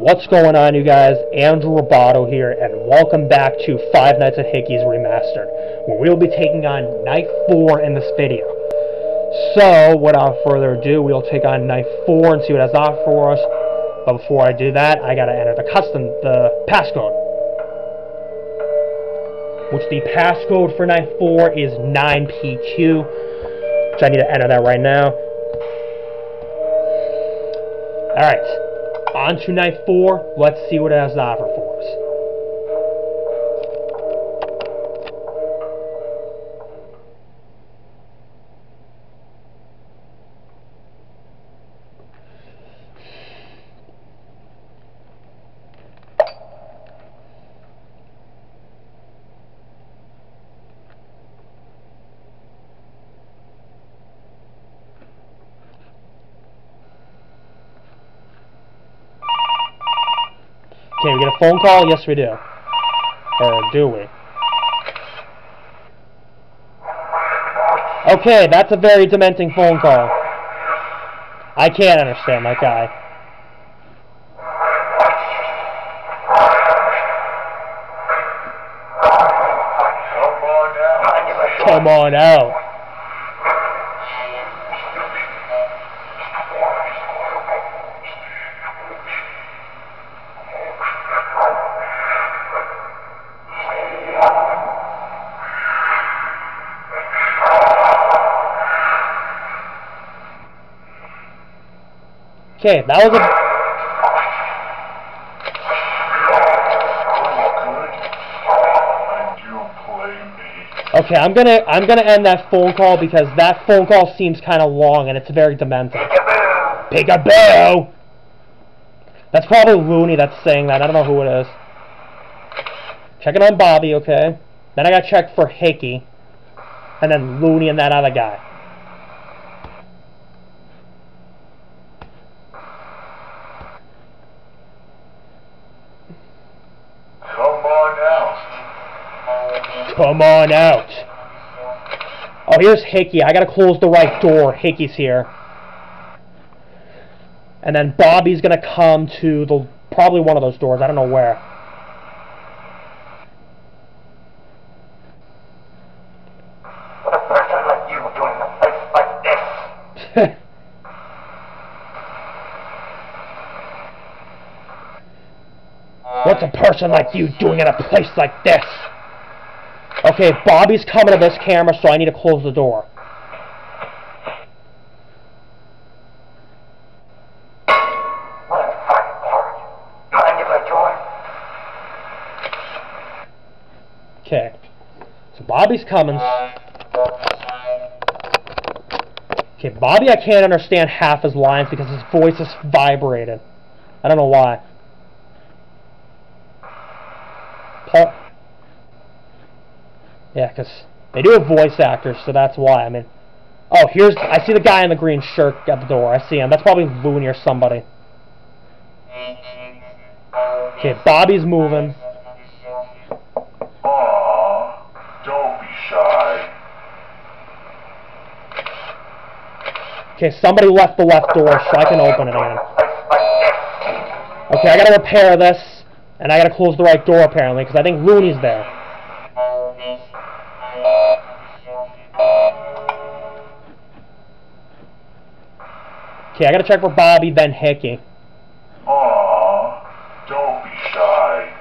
What's going on, you guys? Andrew Ribaudo here, and welcome back to Five Nights at Hickey's Remastered, where we'll be taking on Night 4 in this video. So, without further ado, we'll take on Night 4 and see what has offer for us. But before I do that, I gotta enter the custom, the passcode. Which the passcode for Night 4 is 9PQ, which I need to enter that right now. Alright. On to night four. Let's see what it has to offer for us. Okay, we get a phone call? Yes, we do. Or do we? Okay, that's a very dementing phone call. I can't understand that guy. Come on now. Come on out. Okay, that was a. Okay, I'm gonna I'm gonna end that phone call because that phone call seems kind of long and it's very dementing. Peekaboo! That's probably Looney that's saying that. I don't know who it is. Checking on Bobby, okay. Then I gotta check for Hickey. And then Looney and that other guy. Come on out. Come on out. Oh, here's Hickey. I gotta close the right door. Hickey's here. And then Bobby's gonna come to the probably one of those doors. I don't know where. What a person like you doing in a place like this? What's a person like you doing in a place like this? Okay, Bobby's coming to this camera, so I need to close the door. Okay. So Bobby's coming. Okay, Bobby, I can't understand half his lines because his voice is vibrated. I don't know why. Pa- yeah, because they do have voice actors, so that's why. I mean, oh, here's I see the guy in the green shirt at the door. I see him. That's probably Looney or somebody. Okay, Bobby's moving. Aw, don't be shy. Okay, somebody left the left door, so I can open it again. A place like this. Okay, I gotta repair this, and I gotta close the right door apparently, because I think Looney's there. Okay, I gotta check for Bobby, then Hickey. Don't be shy.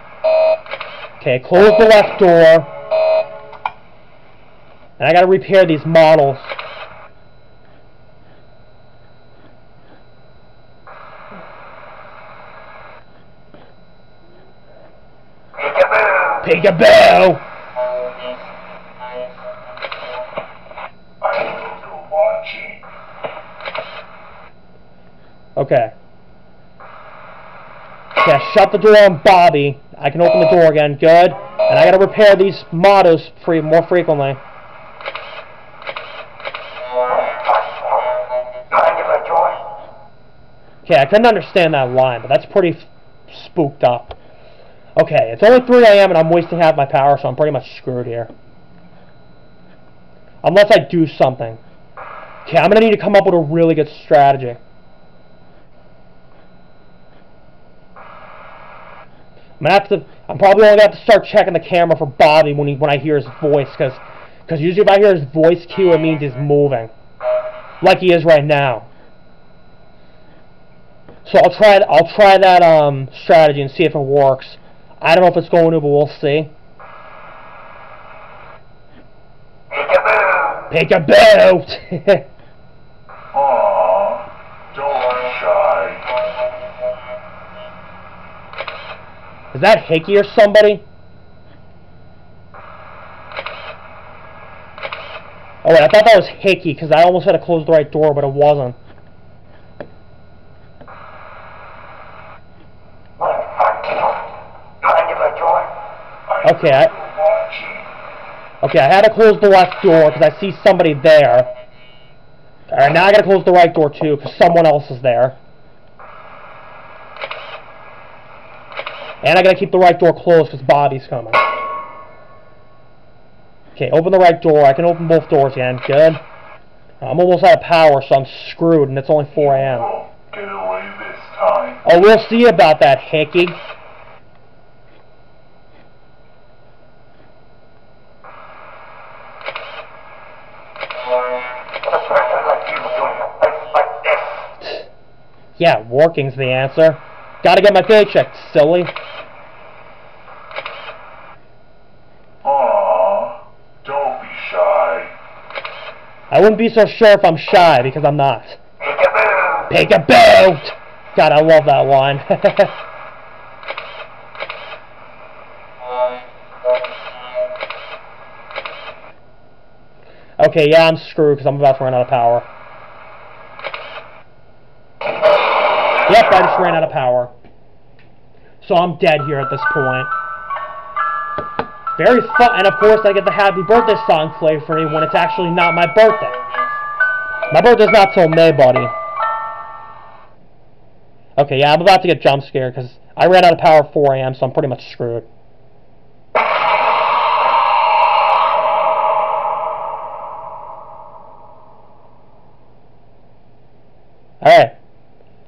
Okay, close the left door. And I gotta repair these models. Peekaboo. Peekaboo! I will go watching. Okay. I shut the door on Bobby. I can open the door again. Good. And I gotta repair these models free more frequently. Okay, I couldn't understand that line, but that's pretty spooked up. Okay, it's only 3 a.m. and I'm wasting half my power, so I'm pretty much screwed here. Unless I do something. Okay, I'm gonna need to come up with a really good strategy. I'm gonna have to. I'm probably only gonna have to start checking the camera for Bobby when he when I hear his voice, cause, cause usually if I hear his voice cue, it means he's moving, like he is right now. So I'll try. I'll try that um strategy and see if it works. I don't know if it's going to, but we'll see. Peekaboo! Peekaboo! is that Hickey or somebody? Oh wait, I thought that was Hickey because I almost had to close the right door, but it wasn't. Okay, I-. Okay, I had to close the left door because I see somebody there. Alright, now I gotta close the right door too because someone else is there. And I gotta keep the right door closed because Bobby's coming. Okay, open the right door. I can open both doors again. Good. I'm almost out of power, so I'm screwed, and it's only 4 a.m. Oh, we'll see about that, Hickey. Yeah, working's the answer. Gotta get my paycheck, silly. Aw, don't be shy. I wouldn't be so sure if I'm shy, because I'm not. Peekaboo! Peekaboo! God, I love that line. okay, yeah, I'm screwed because I'm about to run out of power. Yep, I just ran out of power. So I'm dead here at this point. Very fun, and of course I get the happy birthday song played for me when it's actually not my birthday. My birthday's not till May, buddy. Okay, yeah, I'm about to get jump scared because I ran out of power at 4 a.m., so I'm pretty much screwed.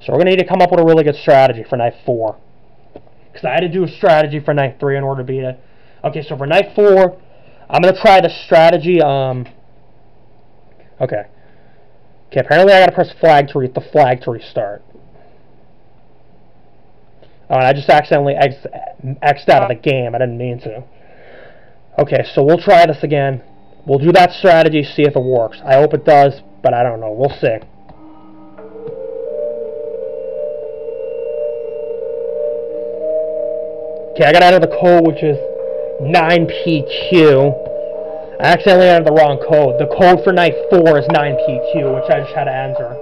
So we're going to need to come up with a really good strategy for night 4. Because I had to do a strategy for night 3 in order to beat it. Okay, so for night 4, I'm going to try the strategy, um... Okay. Okay, apparently I gotta press flag to re- the flag to restart. Oh, I just accidentally ex X'd out of the game. I didn't mean to. Okay, so we'll try this again. We'll do that strategy, see if it works. I hope it does, but I don't know. We'll see. Okay, I got out of the code, which is 9PQ. I accidentally entered the wrong code. The code for night 4 is 9PQ, which I just had to enter.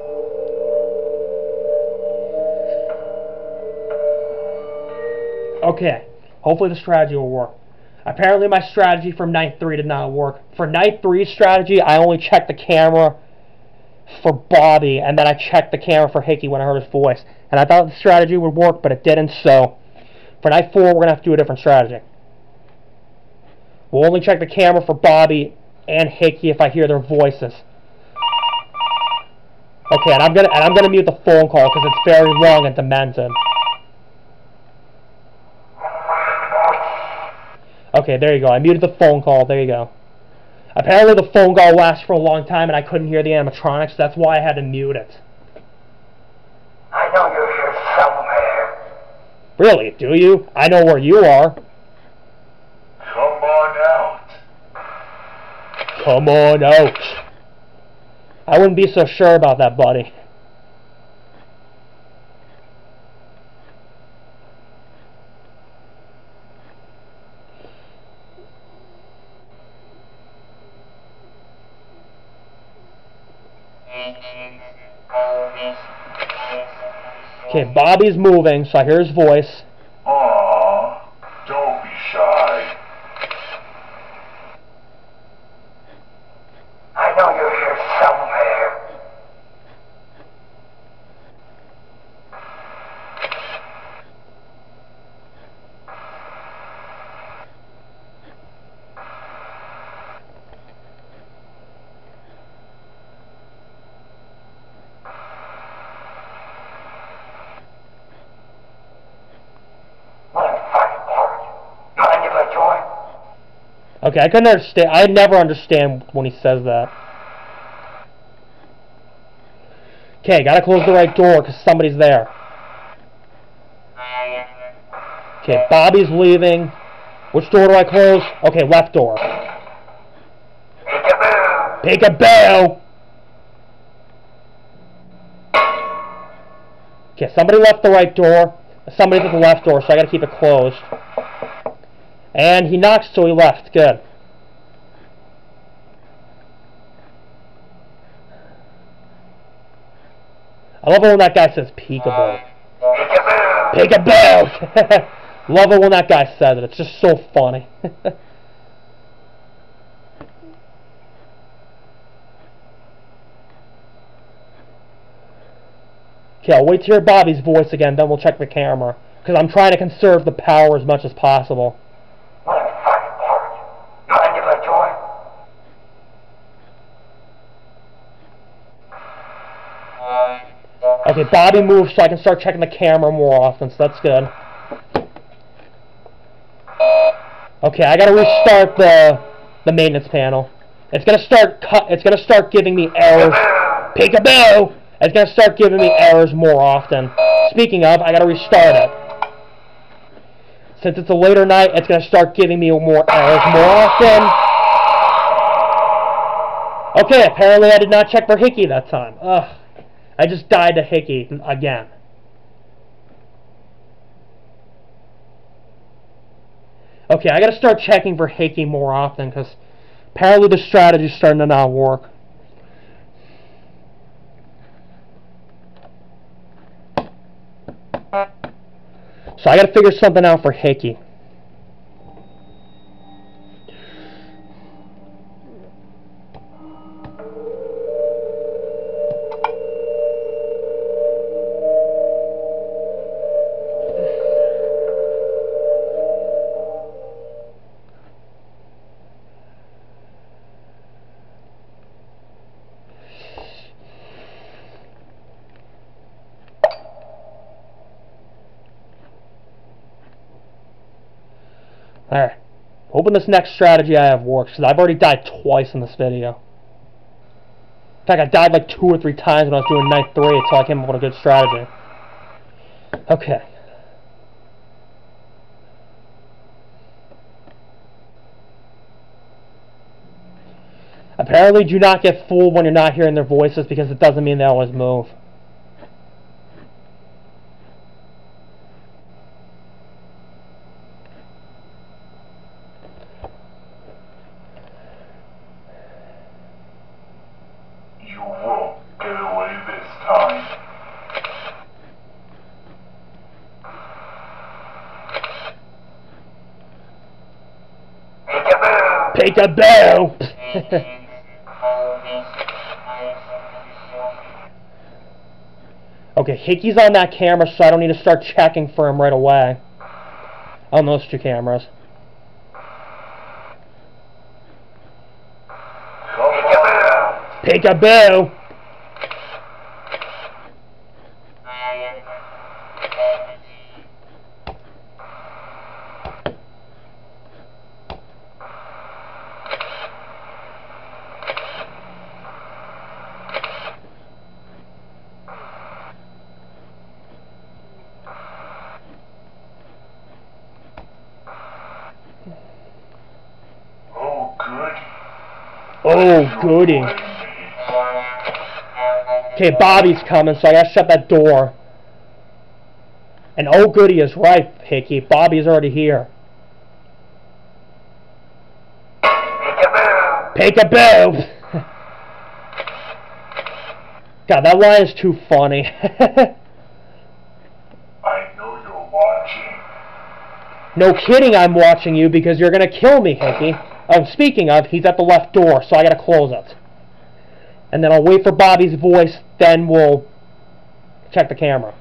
Okay, hopefully the strategy will work. Apparently my strategy from night 3 did not work. For night 3 strategy, I only checked the camera for Bobby, and then I checked the camera for Hickey when I heard his voice. And I thought the strategy would work, but it didn't, so... For night 4, we're going to have to do a different strategy. We'll only check the camera for Bobby and Hickey if I hear their voices. Okay, and I'm gonna and I'm gonna mute the phone call because it's very long and demented. Okay, there you go. I muted the phone call. There you go. Apparently the phone call lasts for a long time and I couldn't hear the animatronics. That's why I had to mute it. I know somewhere. Really? Do you? I know where you are. Come on out. Come on out. I wouldn't be so sure about that, buddy. Okay, Bobby's moving, so I hear his voice. Okay, I couldn't understand. I never understand when he says that. Okay, gotta close the right door because somebody's there. Okay, Bobby's leaving. Which door do I close? Okay, left door. Peekaboo! Peekaboo! Okay, somebody left the right door. Somebody's at the left door, so I gotta keep it closed. And he knocked, so he left. Good. I love it when that guy says peekaboo. Peekaboo! Love it when that guy says it. It's just so funny. okay, I'll wait to hear Bobby's voice again, then we'll check the camera. Because I'm trying to conserve the power as much as possible. Okay, Bobby moved so I can start checking the camera more often, so that's good. Okay, I gotta restart the the maintenance panel. It's gonna start cut. It's gonna start giving me errors. Peekaboo! It's gonna start giving me errors more often. Speaking of, I gotta restart it. Since it's a later night, it's gonna start giving me more errors more often. Okay, apparently I did not check for Hickey that time. Ugh. I just died to Hickey again. Okay, I gotta start checking for Hickey more often because apparently the strategy's starting to not work. So I gotta figure something out for Hickey. Alright. Hoping this next strategy I have works, because I've already died twice in this video. In fact, I died like two or three times when I was doing night three until I came up with a good strategy. Okay. Apparently, do not get fooled when you're not hearing their voices because it doesn't mean they always move. You won't get away this time. Peekaboo! Okay, Hickey's on that camera, so I don't need to start checking for him right away. On those two cameras. Come on. Peekaboo! Peekaboo! Oh, good. Oh, goody. Okay, Bobby's coming, so I gotta shut that door. And oh goody is right, Hickey. Bobby's already here. Peekaboo! God, that line is too funny. I know you're watching. no kidding, I'm watching you because you're gonna kill me, Hickey. Oh, speaking of, he's at the left door, so I gotta close it. And then I'll wait for Bobby's voice, then we'll check the camera.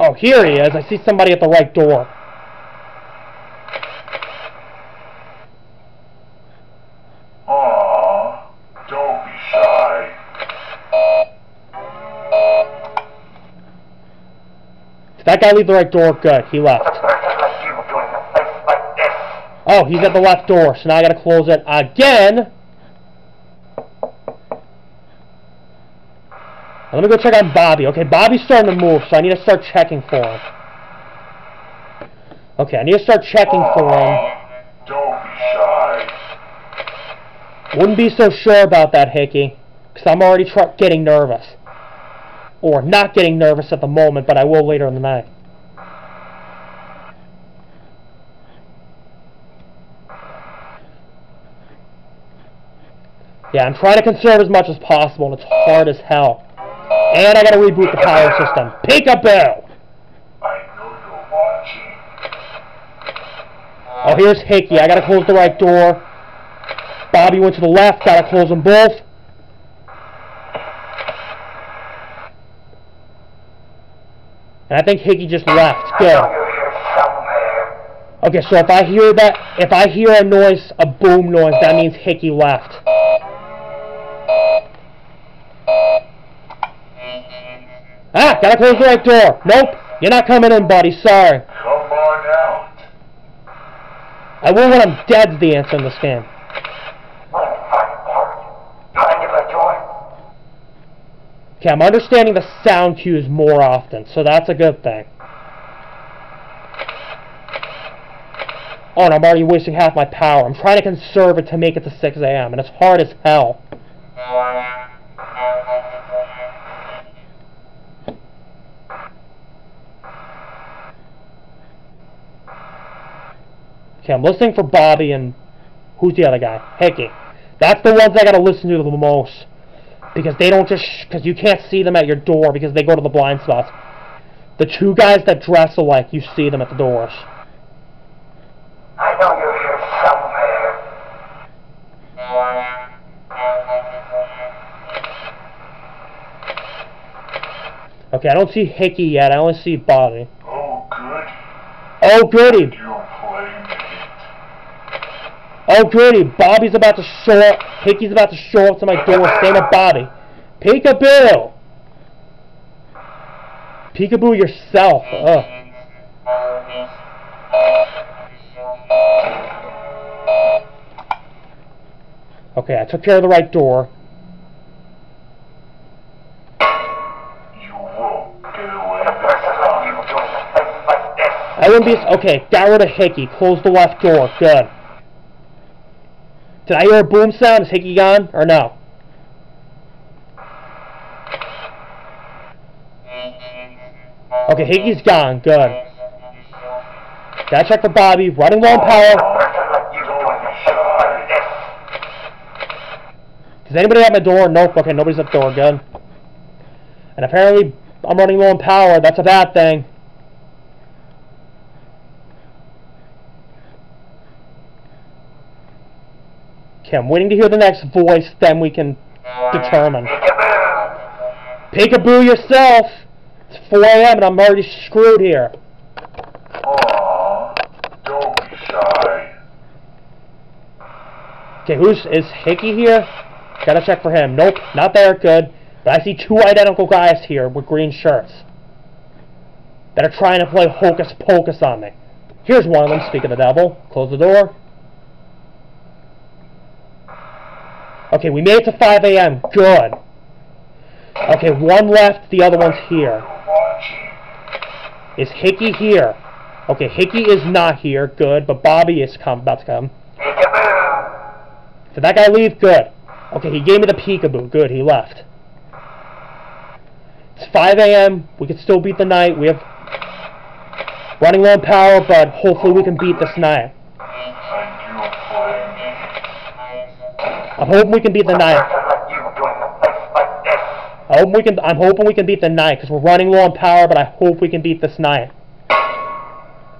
Oh, here he is. I see somebody at the right door. Don't be shy. Did that guy leave the right door? Good, he left. Oh, he's at the left door, so now I gotta close it again. Let me go check on Bobby. Okay, Bobby's starting to move, so I need to start checking for him. Okay, I need to start checking for him. Don't be shy. Wouldn't be so sure about that, Hickey, because I'm already tr- getting nervous. Or not getting nervous at the moment, but I will later in the night. Yeah, I'm trying to conserve as much as possible, and it's hard as hell. And I gotta reboot the power system. Peekaboo! I know. Oh, here's Hickey. I gotta close the right door. Bobby went to the left. Gotta close them both. And I think Hickey just left. Good. Okay, so if I hear that, if I hear a noise, a boom noise, that means Hickey left. Ah, gotta close the right door. Nope, you're not coming in, buddy. Sorry. Come on out. I will when I'm dead's the answer in this game. What a fine part. Find your. Okay, I'm understanding the sound cues more often, so that's a good thing. Oh, and I'm already wasting half my power. I'm trying to conserve it to make it to 6 a.m., and it's hard as hell. Okay, I'm listening for Bobby and... Who's the other guy? Hickey. That's the ones I gotta listen to the most. Because they don't just... Because you can't see them at your door because they go to the blind spots. The two guys that dress alike, you see them at the doors. I know you're here somewhere. Okay, I don't see Hickey yet. I only see Bobby. Oh, good. Oh, goody. Oh, goody. Bobby's about to show up. Hickey's about to show up to my door. Same with Bobby. Peekaboo. Peekaboo yourself. Ugh. Okay, I took care of the right door. I wouldn't be... Okay, got rid of Hickey. Close the left door. Good. Did I hear a boom sound? Is Hickey gone? Or no? Okay, Hickey's gone. Good. Gotta check for Bobby. Running low on power. Does anybody at my door? Nope. Okay, nobody's at the door. Good. And apparently, I'm running low on power. That's a bad thing. Okay, I'm waiting to hear the next voice, then we can determine. Peekaboo. Peekaboo yourself! It's 4 a.m. and I'm already screwed here. Aw, don't be shy. Okay, who's is Hickey here? Gotta check for him. Nope, not there. Good. But I see two identical guys here with green shirts that are trying to play hocus pocus on me. Here's one of them. Speak of the devil. Close the door. Okay, we made it to 5 a.m. Good. Okay, one left. The other one's here. Is Hickey here? Okay, Hickey is not here. Good, but Bobby is come about to come. Did that guy leave? Good. Okay, he gave me the peekaboo. Good, he left. It's 5 a.m. We can still beat the night. We have running low on power, but hopefully we can beat this night. I'm hoping we can beat the A night. person like you doing a place like this. I hope we can. I'm hoping we can beat the night because we're running low on power, but I hope we can beat this night.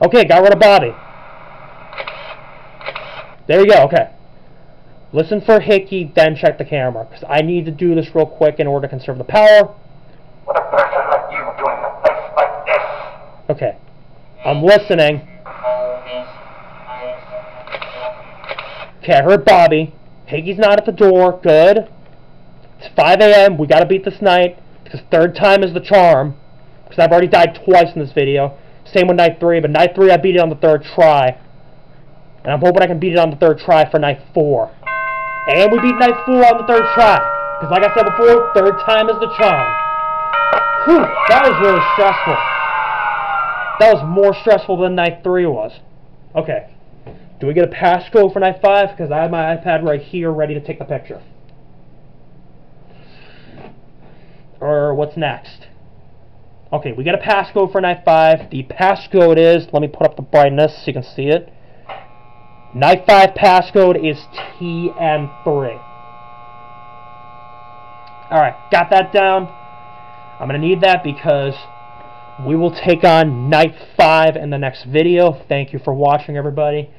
Okay, got rid of Bobby. There you go. Okay. Listen for Hickey, then check the camera because I need to do this real quick in order to conserve the power. Okay. I'm listening. Okay, I heard Bobby. Hickey's not at the door. Good. It's 5 a.m. We gotta beat this night. Because third time is the charm. Because I've already died twice in this video. Same with night 3, but night 3 I beat it on the third try. And I'm hoping I can beat it on the third try for night four. And we beat night four on the third try. Because like I said before, third time is the charm. Whew, that was really stressful. That was more stressful than night three was. Okay. Do we get a passcode for night five? Because I have my iPad right here ready to take the picture. Or what's next? Okay, we got a passcode for night five. The passcode is, let me put up the brightness so you can see it. Night 5 passcode is TN3. Alright, got that down. I'm going to need that because we will take on Night 5 in the next video. Thank you for watching, everybody.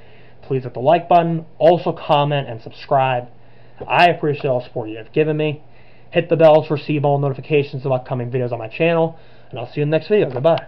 Please hit the like button. Also comment and subscribe. I appreciate all the support you have given me. Hit the bell to receive all notifications of upcoming videos on my channel. And I'll see you in the next video. Goodbye.